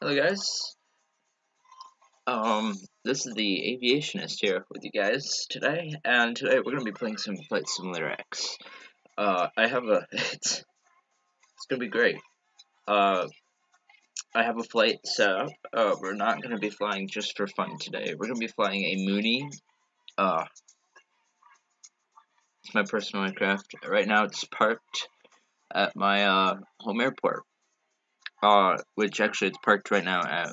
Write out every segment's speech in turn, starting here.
Hello guys. Um, this is the aviationist here with you guys today, and today we're gonna be playing some Flight Simulator X. Uh, I have a it's it's gonna be great. Uh, I have a flight set up. Uh, we're not gonna be flying just for fun today. We're gonna be flying a Mooney. Uh, it's my personal aircraft. Right now, it's parked at my uh home airport uh, which actually it's parked right now at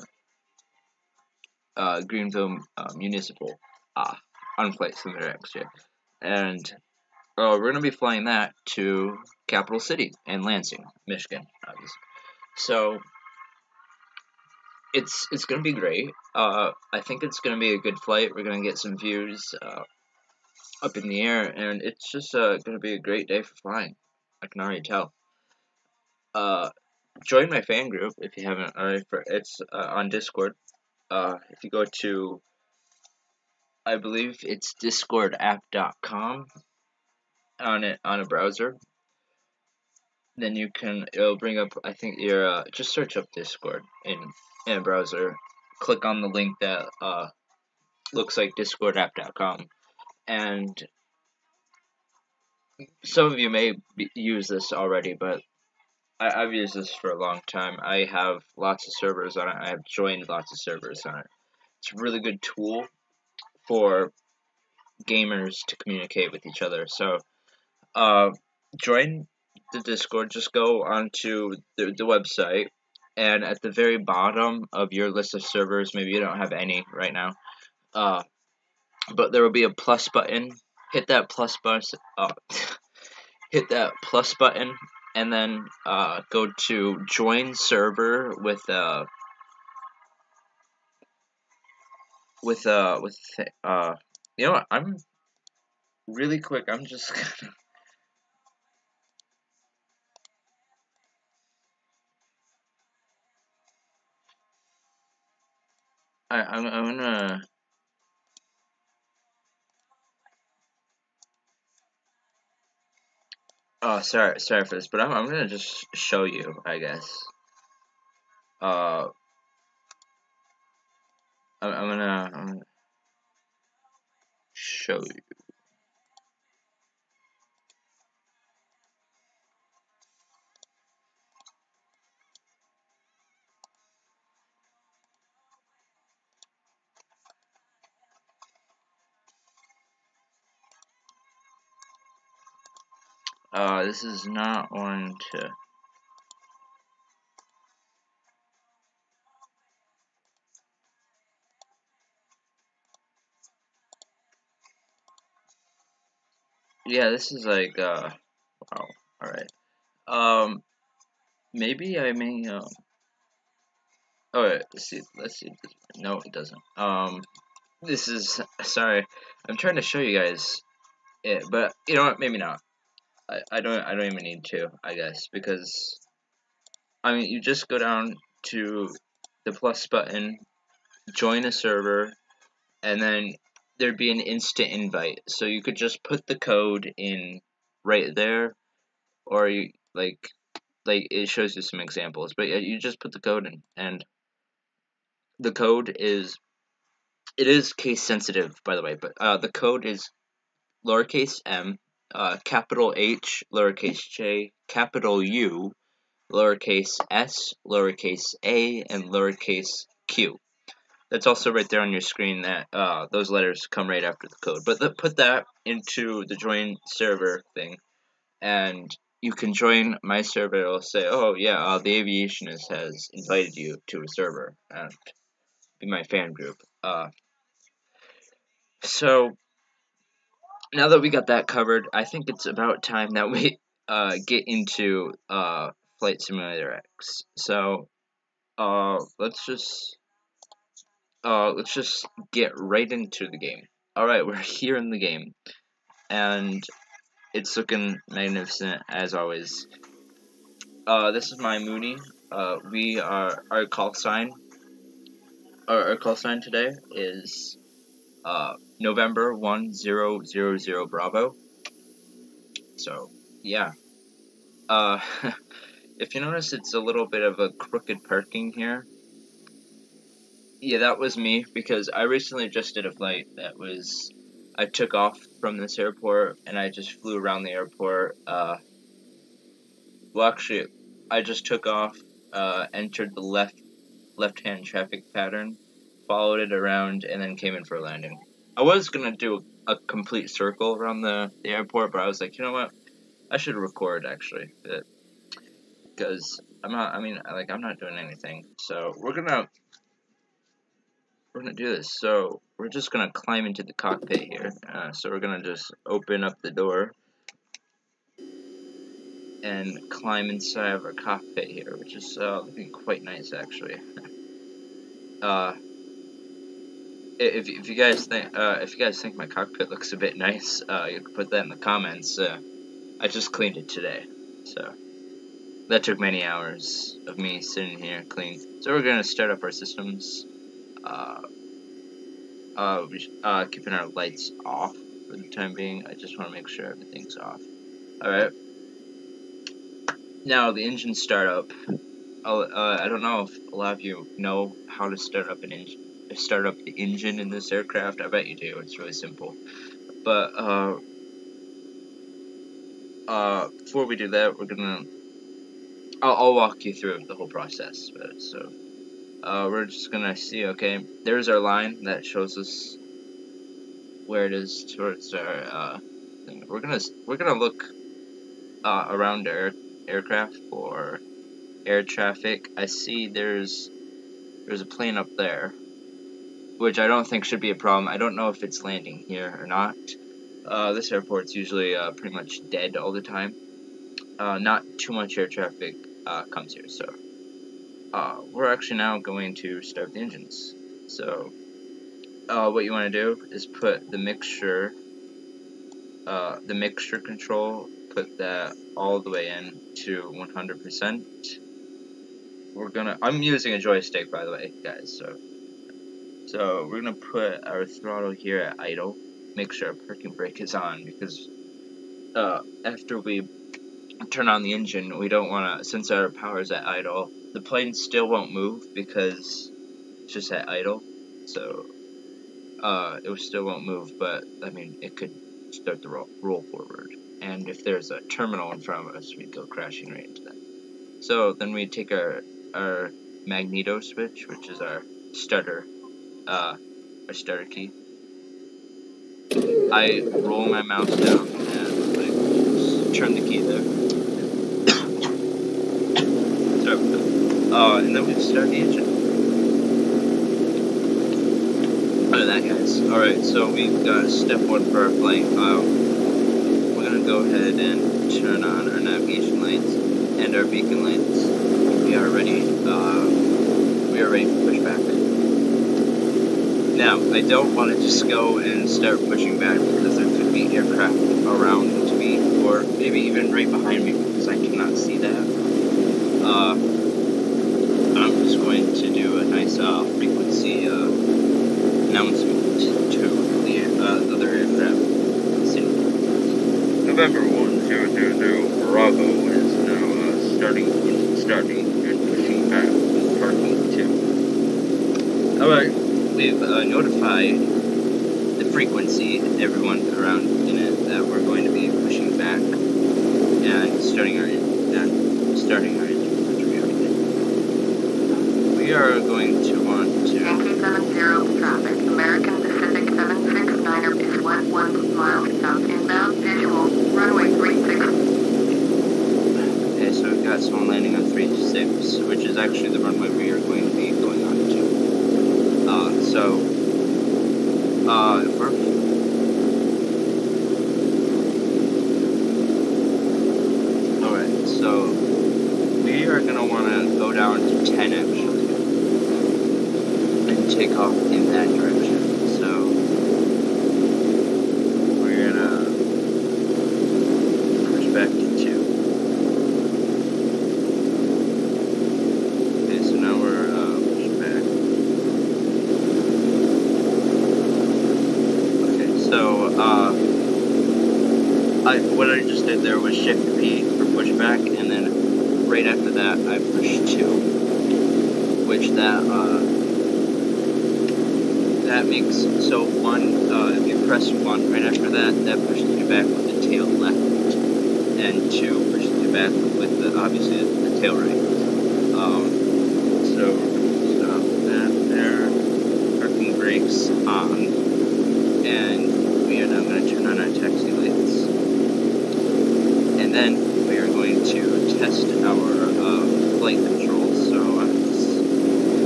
uh, Greenville uh, Municipal ah, on Flight X, yeah. And uh, we're going to be flying that to Capital City in Lansing, Michigan, obviously. So it's it's going to be great. Uh, I think it's going to be a good flight. We're going to get some views uh, up in the air, and it's just uh, going to be a great day for flying. I can already tell. Join my fan group if you haven't already. For it's uh, on Discord. Uh, if you go to, I believe it's discordapp.com on it on a browser. Then you can it'll bring up I think your uh, just search up Discord in in a browser. Click on the link that uh, looks like discordapp.com and some of you may be, use this already, but I, have used this for a long time. I have lots of servers on it. I have joined lots of servers on it. It's a really good tool for gamers to communicate with each other. So, uh, join the Discord. Just go onto the, the website, and at the very bottom of your list of servers, maybe you don't have any right now, uh, but there will be a plus button. Hit that plus button. Uh, hit that plus button and then uh, go to join server with uh with uh with uh you know what? I'm really quick. I'm just gonna I I'm, I'm gonna Oh, sorry, sorry for this, but I'm, I'm gonna just show you, I guess. Uh, I'm, I'm gonna, I'm gonna show you. Uh, this is not one to... Yeah, this is like, uh, wow, alright. Um, maybe I may, um, alright, let's see, let's see, no, it doesn't. Um, this is, sorry, I'm trying to show you guys it, but, you know what, maybe not. I, I don't I don't even need to I guess because I mean you just go down to the plus button join a server and then there'd be an instant invite. So you could just put the code in right there or you like like it shows you some examples but yeah, you just put the code in and the code is it is case sensitive by the way but uh, the code is lowercase m uh, capital H, lowercase j, capital U, lowercase s, lowercase a, and lowercase q. That's also right there on your screen. That uh, those letters come right after the code. But the, put that into the join server thing, and you can join my server. It'll say, "Oh yeah, uh, the aviationist has invited you to a server and be my fan group." Uh, so now that we got that covered, I think it's about time that we uh, get into uh, Flight Simulator X. So uh, let's just uh, let's just get right into the game. All right, we're here in the game, and it's looking magnificent as always. Uh, this is my Mooney. Uh, we are our call sign. Our, our call sign today is uh, November 1000 Bravo. So, yeah. Uh, if you notice, it's a little bit of a crooked parking here. Yeah, that was me because I recently just did a flight that was. I took off from this airport and I just flew around the airport. Uh, well, actually, I just took off, uh, entered the left left-hand traffic pattern, followed it around, and then came in for a landing. I was gonna do a complete circle around the, the airport, but I was like, you know what? I should record actually, because I'm not. I mean, like I'm not doing anything. So we're gonna we're gonna do this. So we're just gonna climb into the cockpit here. Uh, so we're gonna just open up the door and climb inside of our cockpit here, which is uh, looking quite nice actually. uh, if, if you guys think uh, if you guys think my cockpit looks a bit nice, uh, you can put that in the comments. Uh, I just cleaned it today, so that took many hours of me sitting here cleaning. So we're gonna start up our systems. Uh, uh, uh, keeping our lights off for the time being. I just want to make sure everything's off. All right. Now the engine startup. Uh, I don't know if a lot of you know how to start up an engine, start up the engine in this aircraft. I bet you do. It's really simple. But uh, uh, before we do that, we're gonna. I'll, I'll walk you through the whole process. But so, uh, we're just gonna see. Okay, there's our line that shows us where it is towards our. Uh, thing. We're gonna we're gonna look uh, around our aircraft for air traffic. I see there's there's a plane up there, which I don't think should be a problem. I don't know if it's landing here or not. Uh, this airport's usually uh, pretty much dead all the time. Uh, not too much air traffic uh, comes here, so uh, we're actually now going to start the engines. So uh, what you want to do is put the mixture, the mixture control put that all the way in to 100%. We're gonna, I'm using a joystick by the way, guys, so, so we're gonna put our throttle here at idle, make sure our parking brake is on, because, uh, after we turn on the engine, we don't wanna, since our power is at idle, the plane still won't move because it's just at idle, so, uh, it still won't move, but, I mean, it could start to roll, roll forward and if there's a terminal in front of us, we'd go crashing right into that. So then we take our our magneto switch, which is our starter, uh, starter key. I roll my mouse down and like turn the key there. Sorry about that. Uh, and then we start the engine. Other than that, guys. Alright, so we've got step one for our flying file We're gonna go ahead and turn on our navigation lights and our beacon lights. We are ready. Uh, we are ready to push back. Now, I don't want to just go and start pushing back because there could be aircraft around me or maybe even right behind me because I cannot see that. Uh, I'm just going to do a nice uh, frequency uh, announcement to the uh, other aircraft. November 1000 Bravo is now uh, starting starting and pushing back parking 2. Alright, we've uh, notified the frequency, everyone around in it, that we're going to be pushing back and starting our and starting our engine We are going to want to... Yankee 70 traffic, American Pacific 769er is 11 miles south inbound visual, runway 36. Okay, so we've got someone landing on 36, which is actually the runway we are going so, uh, if we're Alright, so we are going to want to go down to 10 actually and take off in that direction. there was shift P for pushback, and then right after that I pushed 2, which that, uh, that makes so one. Uh, if you press one right after that, that pushes you back with the tail left, and two pushes you back with the obviously the, the tail right. Um, so stop that there. Parking brakes on, and we are now going to turn on our taxi lights, and then we are going to test our uh, flight controls. So I'm just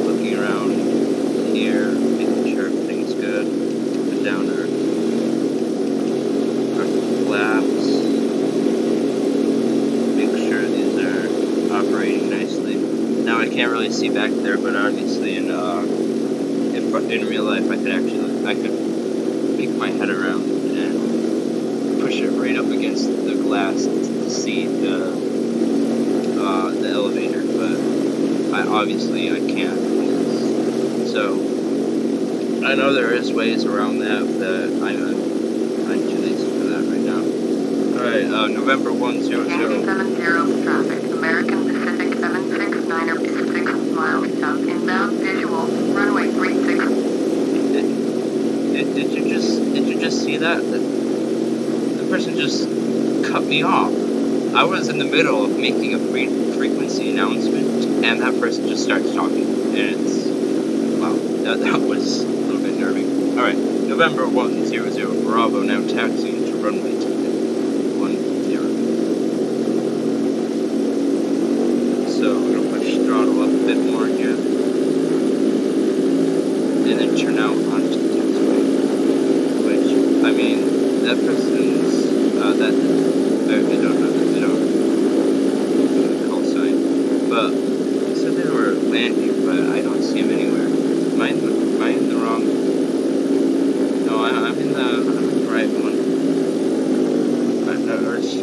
looking around here, making sure everything's good. Put down our, our flaps. Make sure these are operating nicely. Now I can't really see back there, but obviously in uh, if in real life I could actually I could make my head around and push it right up against the glass to see the uh, the elevator, but I obviously I can't. So I know there is ways around that, but I'm I'm too lazy for that right now. All right, uh, November one zero zero. 70 traffic, American Pacific 769er is 6 miles south inbound, visual, runway 36. Did, did, did you just did you just see that? The, the person just cut me off. I was in the middle of making a fre- frequency announcement, and that person just starts talking, and it's wow, that, that was November 100 Bravo now taxiing to runway 10.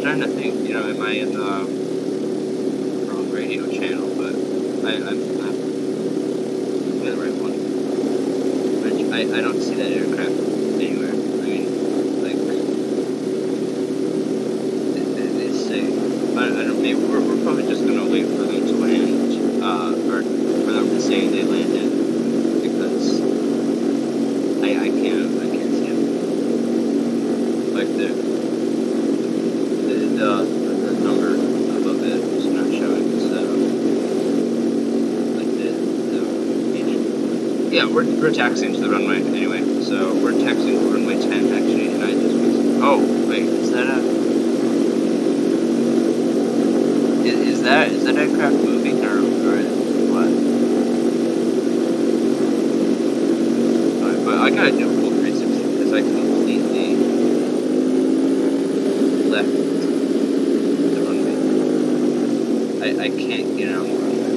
Trying to think, you know, am I in the wrong radio channel? But I, I'm, I'm the right one. I, I don't see that aircraft anywhere. I mean, like, they, they, they say, I, I don't, maybe we're, we're probably just gonna wait for them to land, uh, or for them to say they landed, because I, I can't, I can't see them. Like the, the, the, the number above it is not showing, so, like the, the agent. Yeah, we're, we're taxiing to the runway anyway, so we're taxiing to runway 10 actually, and I just was, oh, wait, is that a, is, is that, is that aircraft moving or, or what? Alright, but I gotta do a full 360 because I completely left the runway. I, I can't get on the runway,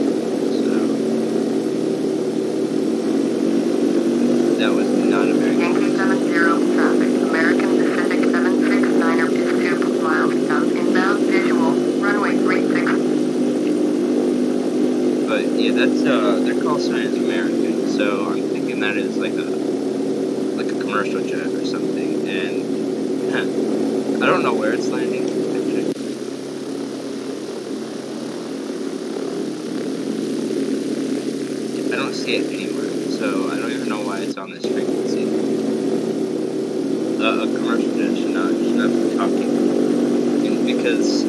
so that was not a very good. Yankee 70 traffic, American Pacific 769er is 2 miles south inbound, visual, runway 36. But yeah, that's uh, their call sign is American, so I'm thinking that is like a like a commercial jet or something, and I don't know where it's landing. Actually. I don't see it anywhere, so I don't even know why it's on this frequency. Uh, should not talking, and because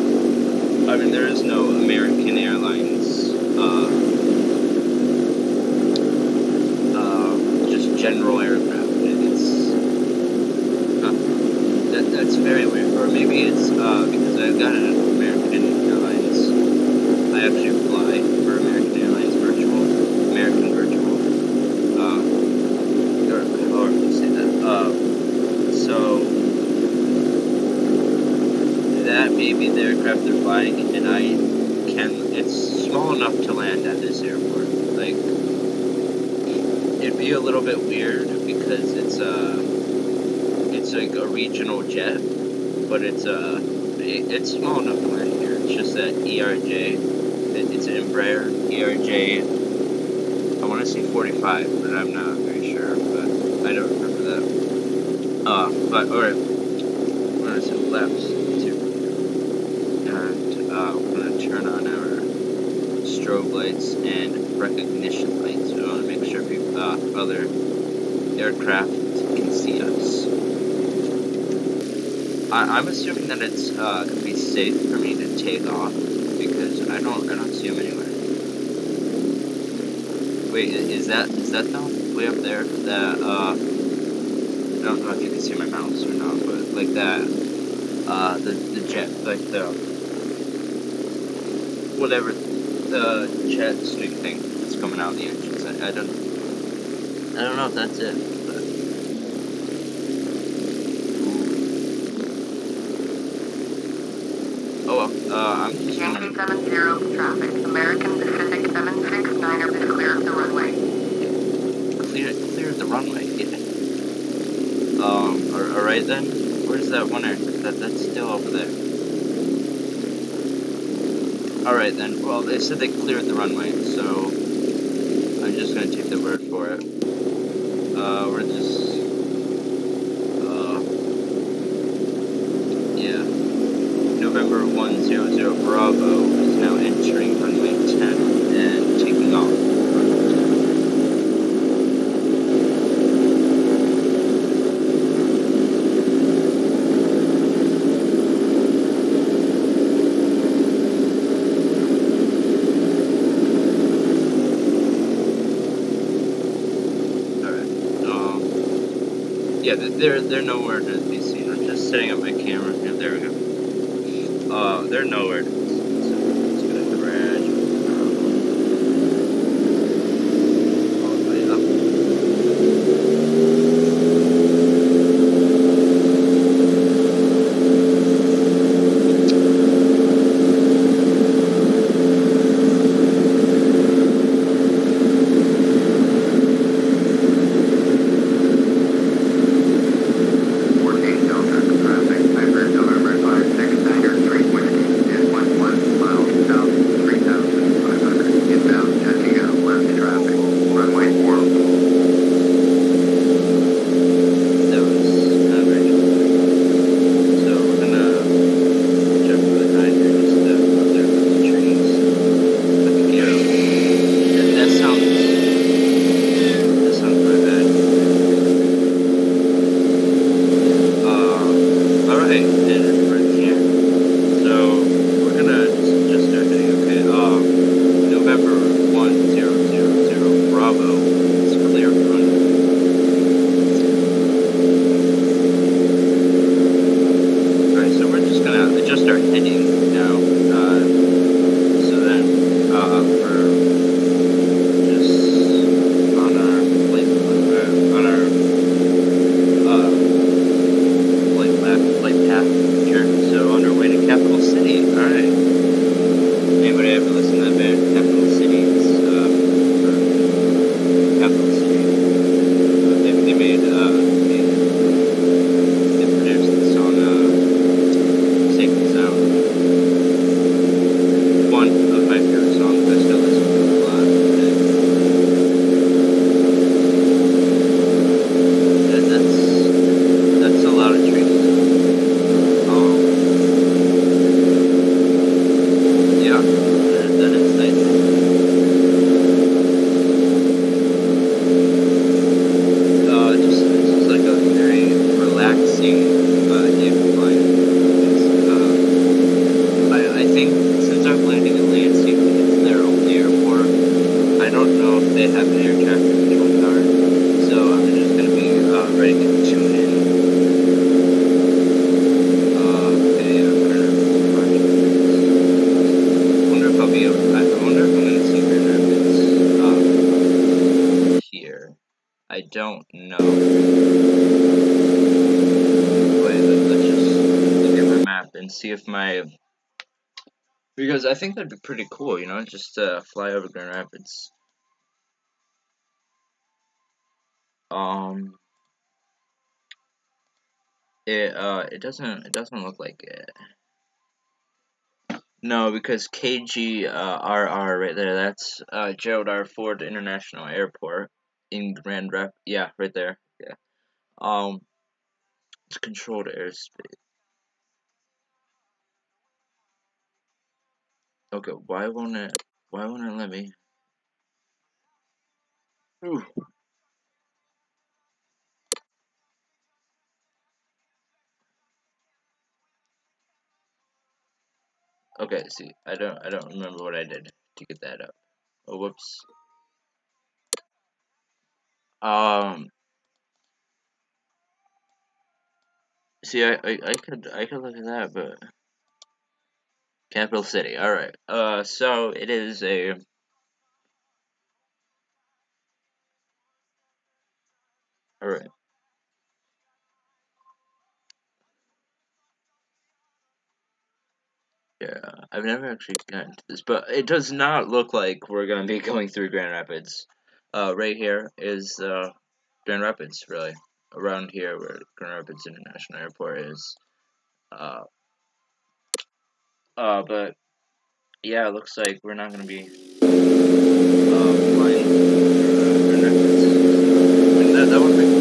I mean there is no American Airlines uh, uh, just general aircraft. It's huh, that that's very weird. Or maybe it's uh, because I've got an American Airlines. I actually fly for American Airlines Virtual, American Virtual. Uh, or however you say that. Uh, so that may be the aircraft they're flying, and I can. It's small enough to land at this airport. Like, it'd be a little bit weird because it's a, it's like a regional jet, but it's a, it, it's small enough to land here. It's just that ERJ, it, it's an Embraer ERJ. I want to say 45, but I'm not very sure. But I don't remember that. Uh, but alright, we're gonna set flaps too, and uh, we're gonna turn on our strobe lights and recognition lights. We want to make sure people, uh, other aircraft can see us. I, I'm assuming that it's uh, gonna be safe for me to take off because I don't I don't see them anywhere. Wait, is that is that the way up there? That uh, I don't know if you can see my mouse or not, but like that, uh, the the jet, like the whatever the jet stream thing that's coming out of the engines. I, I don't I don't know if that's it, but. Oh well, uh, I'm just gonna. Yankee 70 traffic. American Pacific 769er is clear of the runway. clear clear the runway. Um. All, all right then. Where's that one air? That that's still over there. All right then. Well, they said they cleared the runway, so I'm just gonna take their word for it. Uh, we're just. Uh. Yeah. November one zero zero Bravo is now entering runway ten and taking off. Alright. Um, yeah, they're they're nowhere to be seen. I'm just setting up my camera. Yeah, there we go. Uh, they're nowhere because I think that'd be pretty cool, you know, just uh, fly over Grand Rapids. Um, it uh, it doesn't it doesn't look like it. No, because KG uh, right there, that's uh, Gerald R. Ford International Airport in Grand Rap. Yeah, right there. Yeah. Um, it's controlled airspace. Okay, why won't it, why won't it let me? Ooh. Okay, see, I don't, I don't remember what I did to get that up. Oh, whoops. Um. See, I, I, I could, I could look at that, but. Capital City. All right. Uh, so it is a. All right. Yeah, I've never actually gotten to this, but it does not look like we're gonna be going through Grand Rapids. Uh, right here is uh, Grand Rapids, really. Around here, where Grand Rapids International Airport is. Uh, uh, but yeah, it looks like we're not gonna be uh, flying for, uh, for next. I mean, that that would be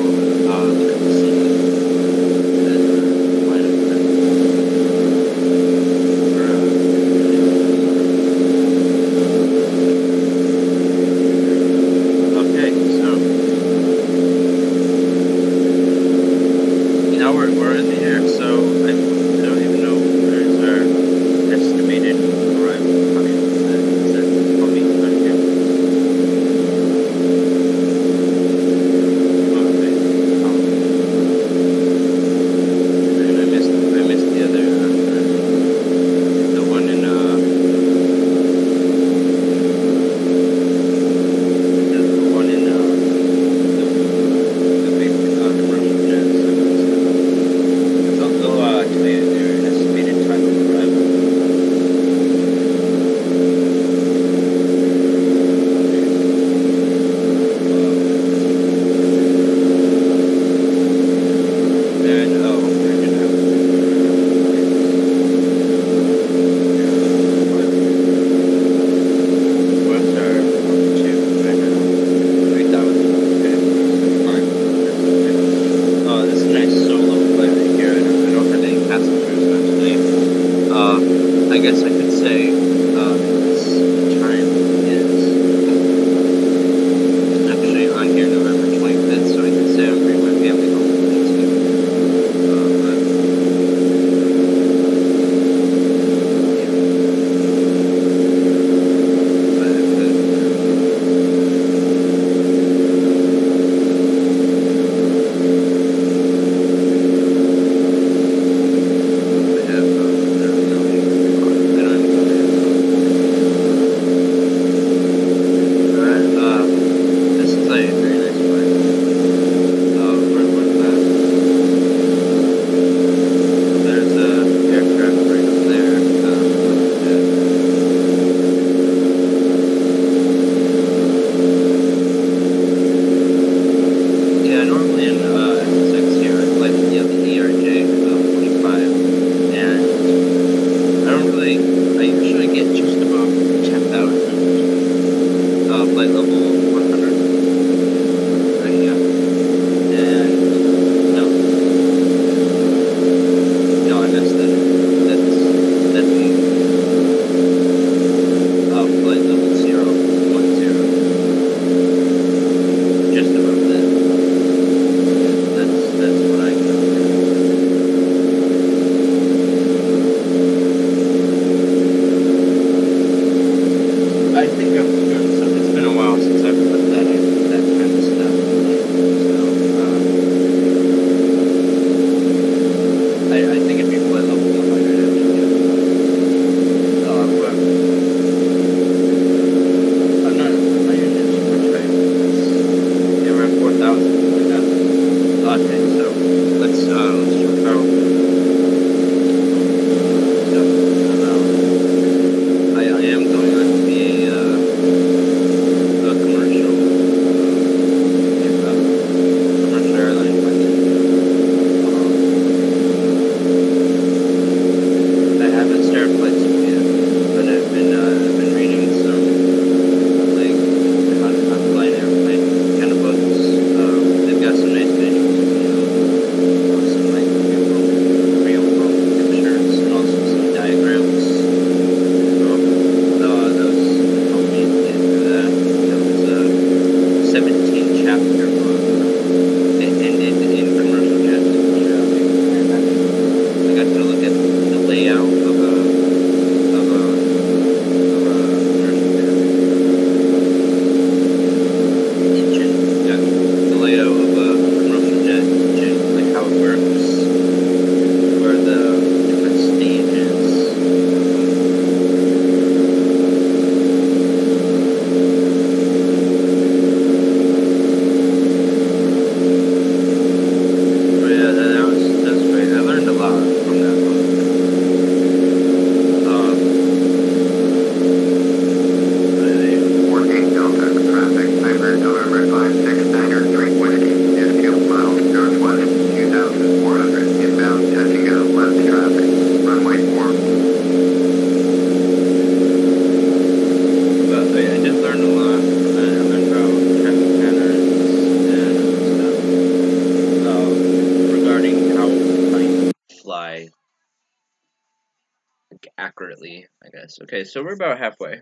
guess. Okay, so we're about halfway.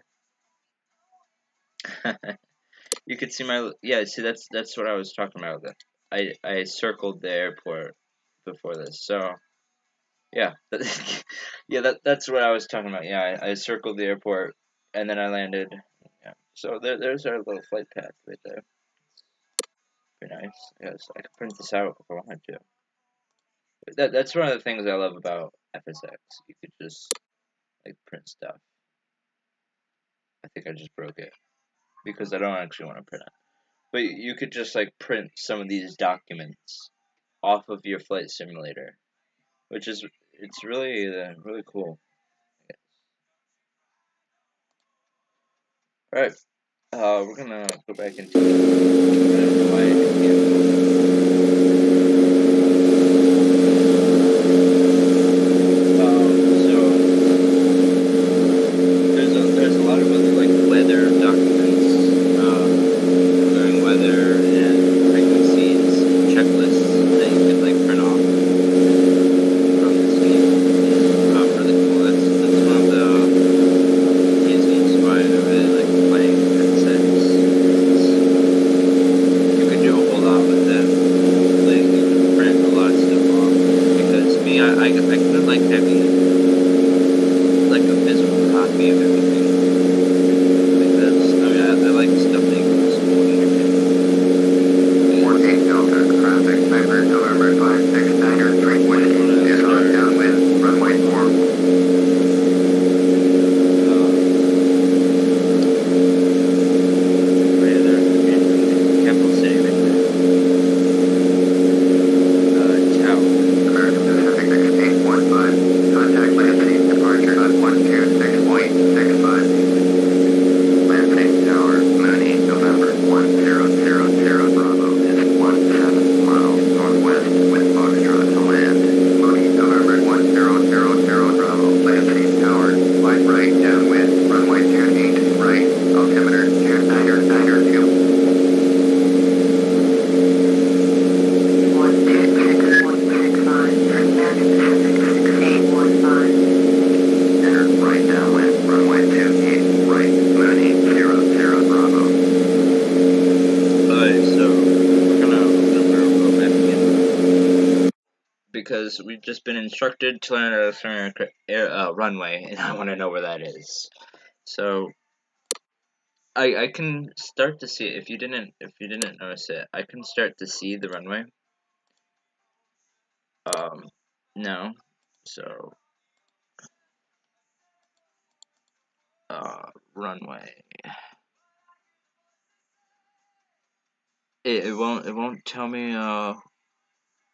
you could see my yeah. See, that's that's what I was talking about. I I circled the airport before this, so yeah, yeah. That that's what I was talking about. Yeah, I, I circled the airport and then I landed. Yeah, so there there's our little flight path right there. Very nice. Yes, I could print this out if I wanted to. That that's one of the things I love about FSX. You could just like print stuff. I think I just broke it because I don't actually want to print it. But you could just like print some of these documents off of your flight simulator, which is it's really uh, really cool. All right, uh, we're gonna go back into. Instructed to land at a certain air, uh, runway, and I want to know where that is. So, I I can start to see it. If you didn't if you didn't notice it, I can start to see the runway. Um, no, so uh, runway. It, it won't it won't tell me uh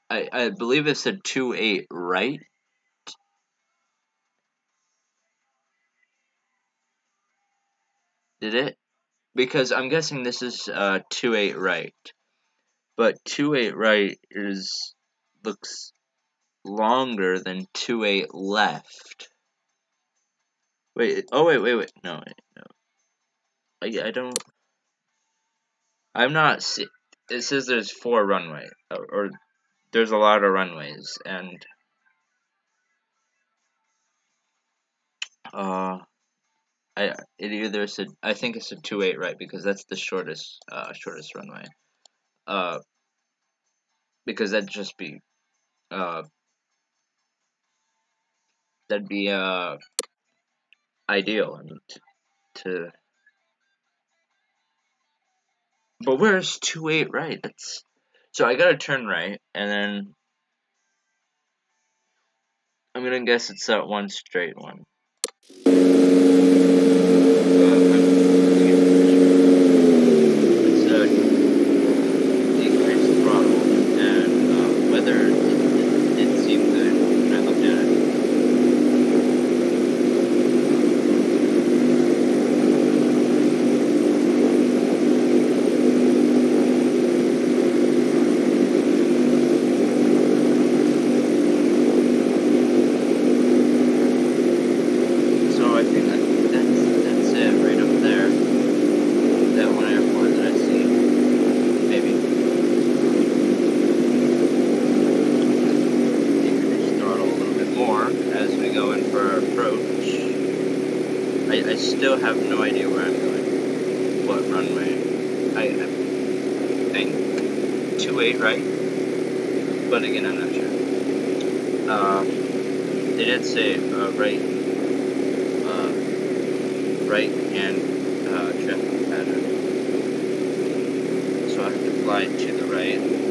I, I believe it said 2-8, right? Did it? Because I'm guessing this is uh, 2-8 right. But 2-8 right is looks longer than 2-8 left. Wait, oh wait, wait, wait, no, wait, no. I, I don't... I'm not... See, it says there's four runway, or, or there's a lot of runways and uh I it either said I think it's a two eight right because that's the shortest uh shortest runway. Uh because that'd just be uh that'd be uh ideal and to but where's two eight right? That's so I gotta turn right, and then I'm gonna guess it's that one straight one. weight, right? But again, I'm not sure. Um, they did say uh, right, uh, right hand uh, traffic pattern. So I have to fly to the right.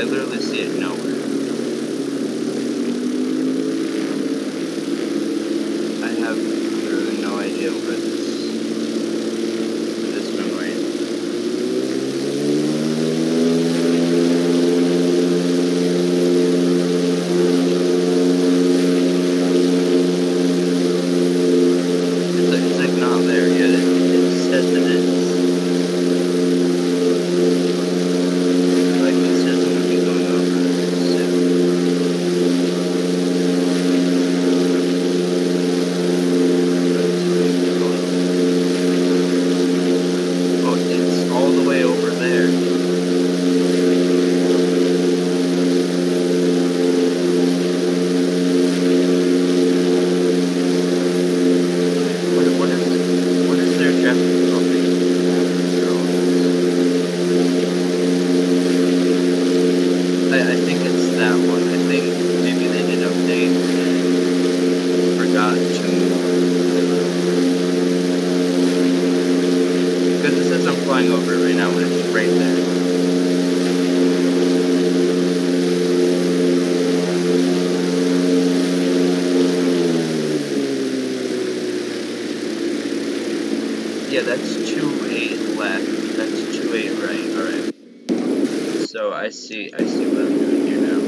I literally see it nowhere. I have literally no idea where this this memory is. It's like, it's like not there yet. It, it says it is. Like it says I'm gonna be going over soon. Oh, it's all the way over there. What, what is what is their traffic copy? I, I think it's that one. I think maybe they did update and forgot to because it says I'm flying over it right now when it's right there. Yeah, that's two eight left. That's two eight right. All right. So I see. I see what I'm doing here now.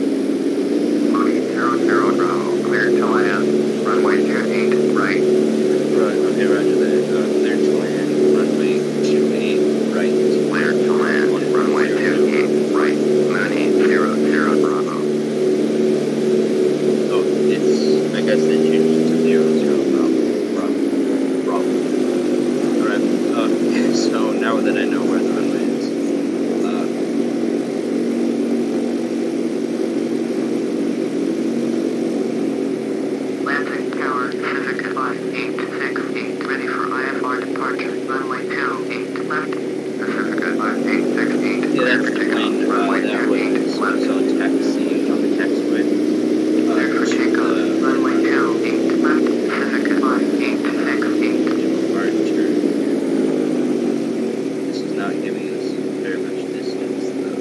Mooney zero zero Bravo, cleared to land. Runway 28, right. Right. Okay. Roger that. Uh, clear to land. Runway two eight right. Cleared to land. Runway 28, right. Mooney zero zero Bravo. Oh, it's. I guess they changed it to zero zero. Bravo. Bravo. Bravo. All right. Uh, so now that I know where the runway is, uh, Atlantic Tower, Pacific 5868, ready for IFR departure. Runway 28 left. Pacific 5868, yeah, that's cleared the to go. plane uh, Runway that 28 was left. also taxiing on the taxiway. Uh, Cleared for to takeoff. the Runway 28 left. Pacific 5868. departure. This is not giving us very much distance, though.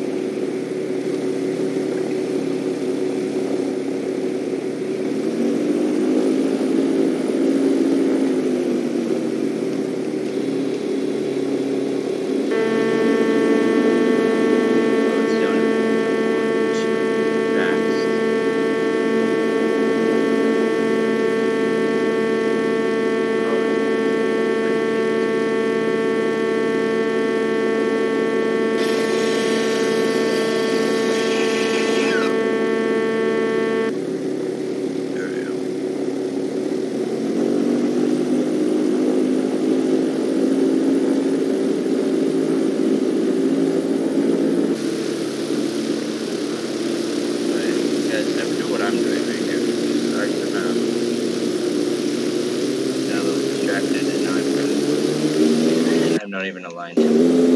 Oh, it's doing it too fast. There we go. Right, you guys never do what I'm doing right here. Start the map. Got a little distracted and now I'm and I'm not even aligned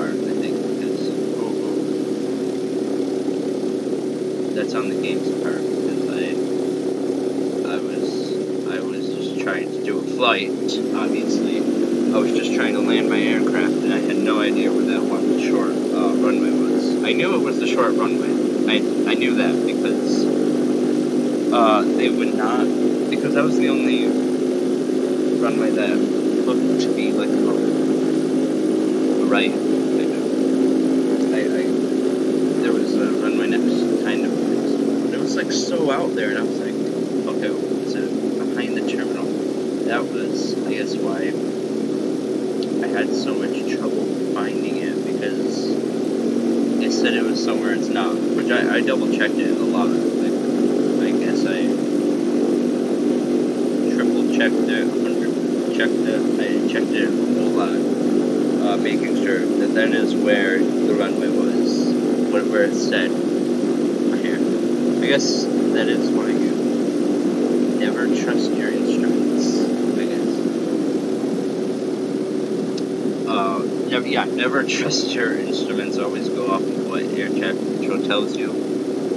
part, I think, because. That's on the game's part, because I, I was, I was just trying to do a flight, obviously. I was just trying to land my aircraft, and I had no idea where that one short, uh, runway was. I knew it was the short runway. I, I knew that because, uh, they would not, because that was the only runway that looked to be like a, a right, kind of. I, I, there was a runway next, kind of, but it was like so out there, and I was like, okay, it behind the terminal? That was, I guess, why I had so much trouble finding it, because it said it was somewhere it's not, which I, I double checked it a lot, like, I guess I triple checked it, hundred checked it, I checked it a whole lot, uh, making sure that that is where the runway was, where, it said. I guess that is why you never trust your instruments, I guess. Uh, never, yeah, never trust your instruments, always go off of what air traffic control tells you,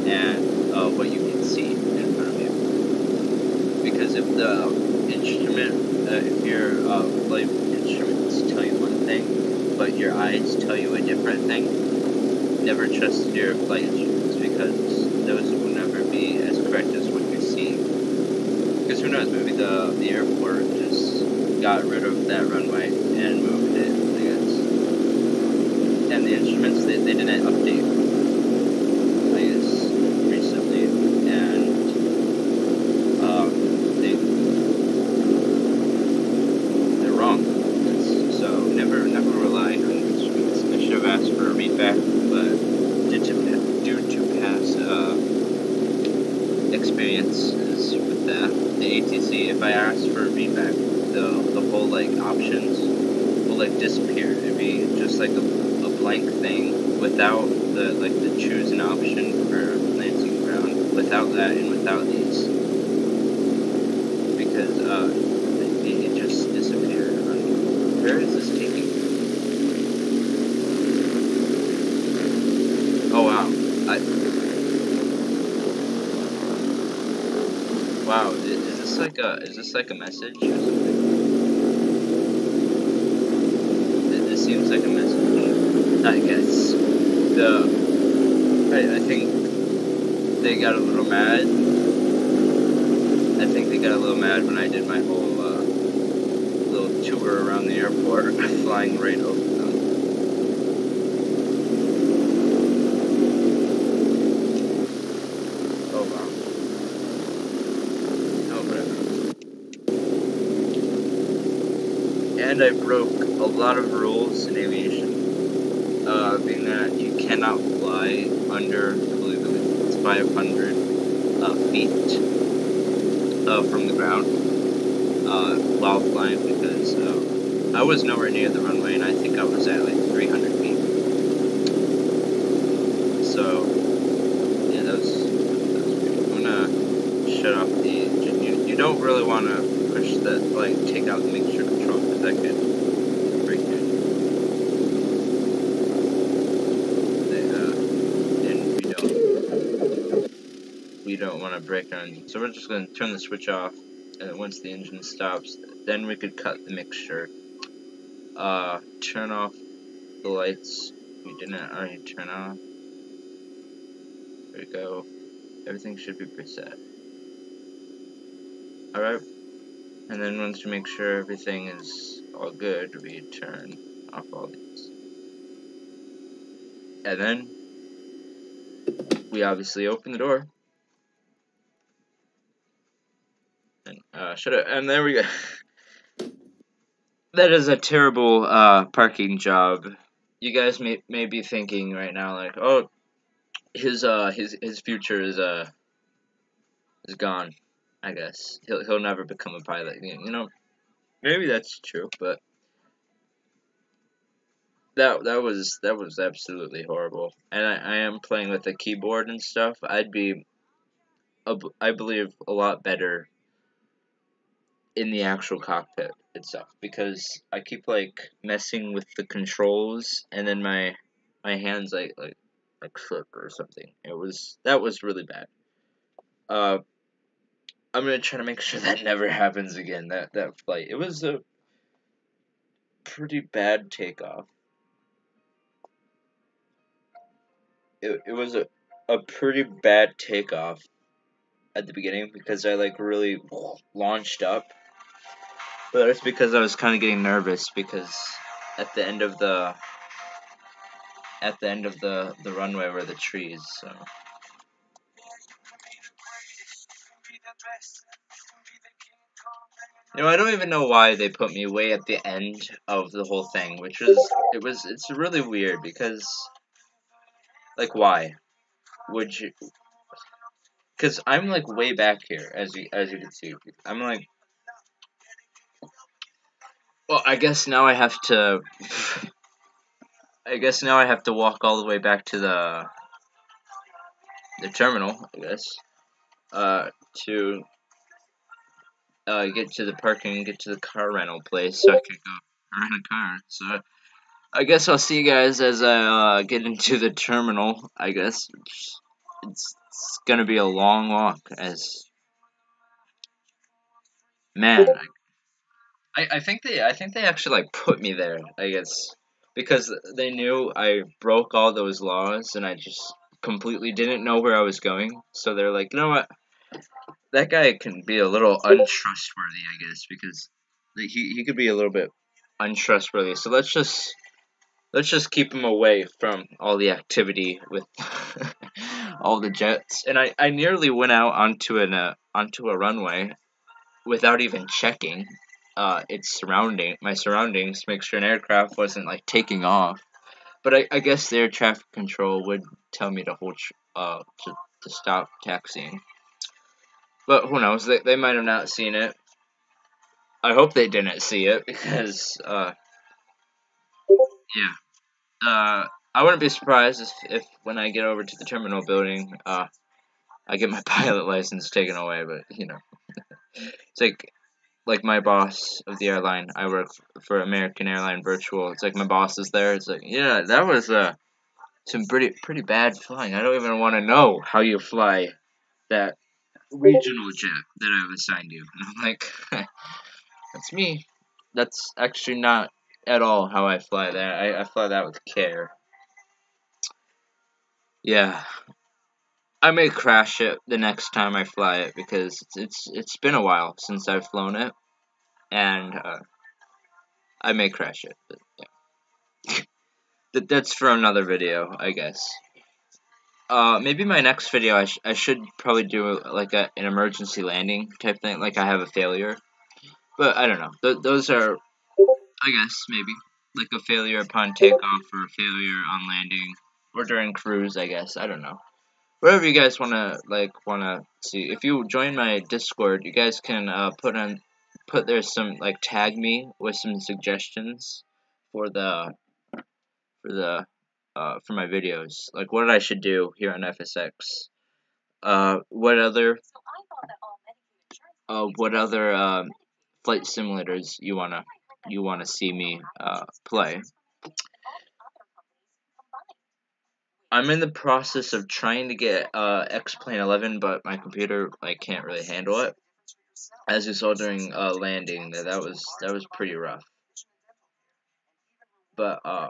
and, uh, what you can see in front of you. Because if the instrument, uh, if your uh, flight instruments tell you one thing, but your eyes tell you a different thing, never trust your flight instruments because those will never be as correct as what you see. Because who knows, maybe the the airport just got rid of that runway and moved it, I guess. And the instruments they, they didn't update, I guess, recently, and um, they they're wrong. It's- so never never rely on instruments. I should have asked for a readback, but due to pa- due to past uh, experiences with the the ATC, if I asked for a readback, the the whole like options will like disappear. It'd be just like a, a blank thing without the like the choose an option for Lansing ground. Without that and without these, because uh, it, it just disappeared. Um, Where is this taking? me? Oh wow, I. Wow, i- is is this like a message? This seems like a message. I guess the I I think they got a little mad. I think they got a little mad when I did my whole uh, little tour around the airport, flying right over them. and I broke a lot of rules in aviation. Uh, being that you cannot fly under, I believe it's 500 uh, feet uh, from the ground uh, while flying because uh, I was nowhere near the runway and I think I was at like 300 feet. So, yeah, that was, that was weird. I'm gonna shut off the engine. You, you don't really want to push the, like, take out the mixture control because that could break it. Uh, and we don't, we don't want to break our engine. So we're just gonna turn the switch off and once the engine stops, then we could cut the mixture. Uh, turn off the lights. We didn't already turn off. There we go. Everything should be preset. Alright. And then once we make sure everything is all good, we turn off all these. And then we obviously open the door. And uh shut it and there we go. that is a terrible uh parking job. You guys may may be thinking right now like, oh his uh his his future is uh is gone. I guess he'll he'll never become a pilot. You know, maybe that's true, but that that was that was absolutely horrible. And I, I am playing with a keyboard and stuff. I'd be, a, I believe, a lot better in the actual cockpit itself because I keep like messing with the controls and then my my hands like like like slip or something. It was that was really bad. Uh, I'm gonna try to make sure that never happens again. That that flight. It was a pretty bad takeoff. It it was a a pretty bad takeoff at the beginning because I like really launched up. But that's because I was kind of getting nervous because at the end of the at the end of the the runway were the trees. So. You know, I don't even know why they put me way at the end of the whole thing, which was it was it's really weird because like why would you cuz I'm like way back here as you as you can see. I'm like Well, I guess now I have to I guess now I have to walk all the way back to the the terminal, I guess. Uh to uh, get to the parking, get to the car rental place so I could go rent a car. So I guess I'll see you guys as I uh, get into the terminal. I guess it's, it's, gonna be a long walk. As man, I, I think they I think they actually like put me there. I guess because they knew I broke all those laws and I just completely didn't know where I was going. So they're like, you know what? That guy can be a little untrustworthy, I guess, because he he could be a little bit untrustworthy. So let's just let's just keep him away from all the activity with all the jets. And I, I nearly went out onto an uh, onto a runway without even checking uh, its surrounding my surroundings to make sure an aircraft wasn't like taking off. But I, I guess their traffic control would tell me to hold uh to, to stop taxiing. But who knows? They, they might have not seen it. I hope they didn't see it because, uh, yeah. Uh, I wouldn't be surprised if, if when I get over to the terminal building, uh, I get my pilot license taken away. But you know, it's like like my boss of the airline. I work for American Airline Virtual. It's like my boss is there. It's like, yeah, that was uh some pretty pretty bad flying. I don't even want to know how you fly that regional jet that I've assigned you. And I'm like, that's me. That's actually not at all how I fly that. I, I fly that with care. Yeah. I may crash it the next time I fly it because it's it's, it's been a while since I've flown it, and uh, I may crash it. But yeah, that that's for another video, I guess. Uh, maybe my next video I, sh I should probably do like a, an emergency landing type thing, like I have a failure. But I don't know. Th those are I guess maybe like a failure upon takeoff or a failure on landing or during cruise. I guess I don't know. Whatever you guys wanna like wanna see. If you join my Discord, you guys can uh, put on put there some like tag me with some suggestions for the for the uh, for my videos, like what I should do here on FSX. Uh, what other uh, what other um, flight simulators you wanna you wanna see me uh, play? I'm in the process of trying to get uh, X-Plane 11, but my computer like can't really handle it. As you saw during uh, landing, that that was that was pretty rough. But uh,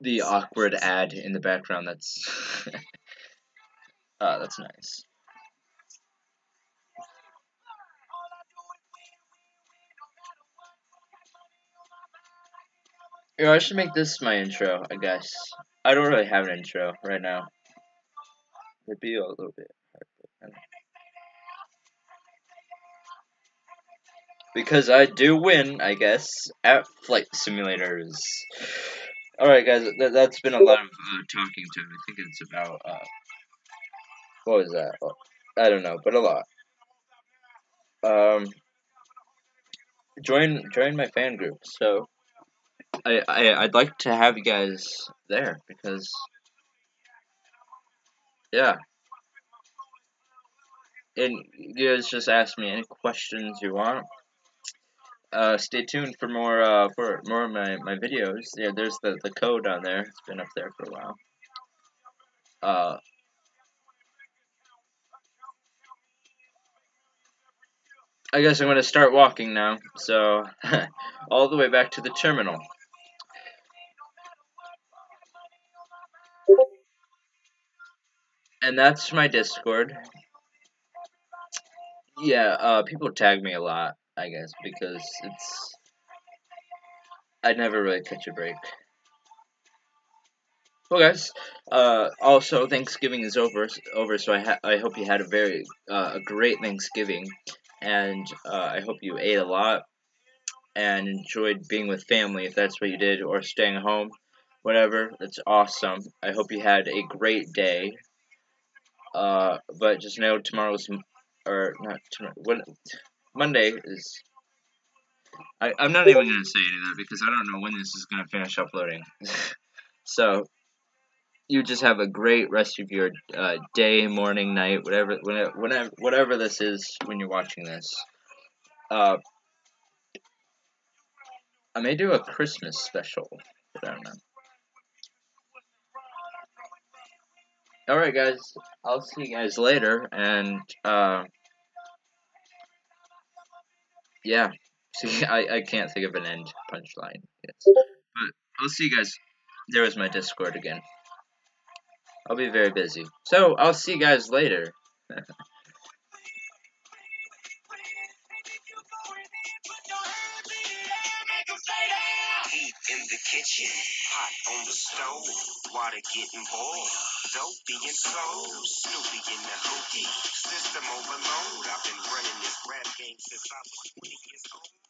the awkward ad in the background. That's uh, that's nice. You know, I should make this my intro, I guess. I don't really have an intro right now. It'd be a little bit hard, Because I do win, I guess, at flight simulators. Alright, guys, th that's been a lot of uh, talking time. I think it's about, uh, what was that? Oh, I don't know, but a lot. Um, join, join my fan group, so, I, I, I'd like to have you guys there, because, yeah. And you guys just ask me any questions you want. Uh, stay tuned for more uh, for more of my, my videos. Yeah, there's the, the code on there. It's been up there for a while. Uh, I guess I'm going to start walking now. So, all the way back to the terminal. And that's my Discord. Yeah, uh, people tag me a lot, I guess, because it's... I never really catch a break. Well, guys, uh, also Thanksgiving is over, over. So I I hope you had a very uh, a great Thanksgiving, and uh, I hope you ate a lot and enjoyed being with family if that's what you did, or staying home, whatever. That's awesome. I hope you had a great day. Uh, but just know tomorrow's or not tomorrow. When Monday is. I, I'm not even gonna say any of that because I don't know when this is gonna finish uploading. so you just have a great rest of your uh, day, morning, night, whatever, whenever, whatever this is when you're watching this. Uh, I may do a Christmas special, but I don't know. Alright guys, I'll see you guys later, and, uh, yeah, see, I, I can't think of an end punchline, yes. but I'll see you guys, there was my Discord again. I'll be very busy. So, I'll see you guys later. In the kitchen, hot on the stove, water getting boiled, dope being sold, Snoopy in the hookie, system overload. I've been running this rap game since I was 20 years old.